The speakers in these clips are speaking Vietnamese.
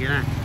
Yeah.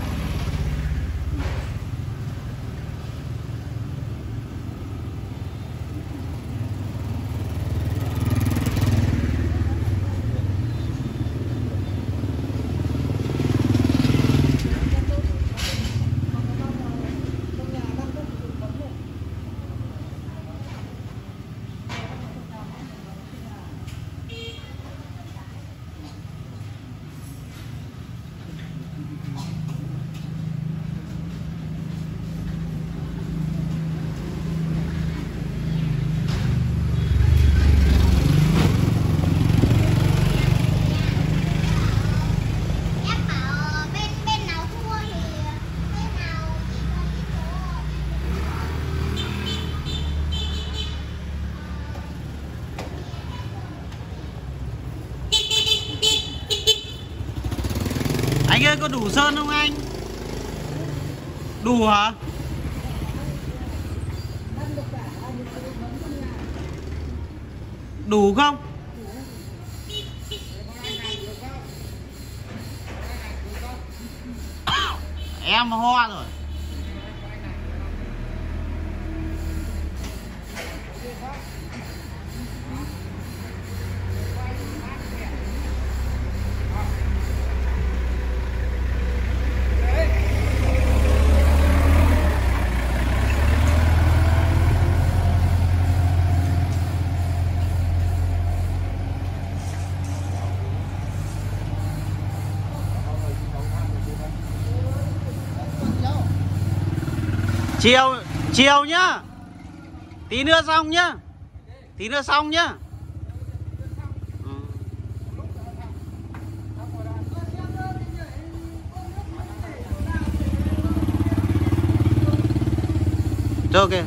Anh ơi có đủ sơn không anh? Đủ hả? Đủ không? Em ho rồi. Chiều chiều nhá. Tí nữa xong nhá. Tí nữa xong nhá. Ừ. Rồi,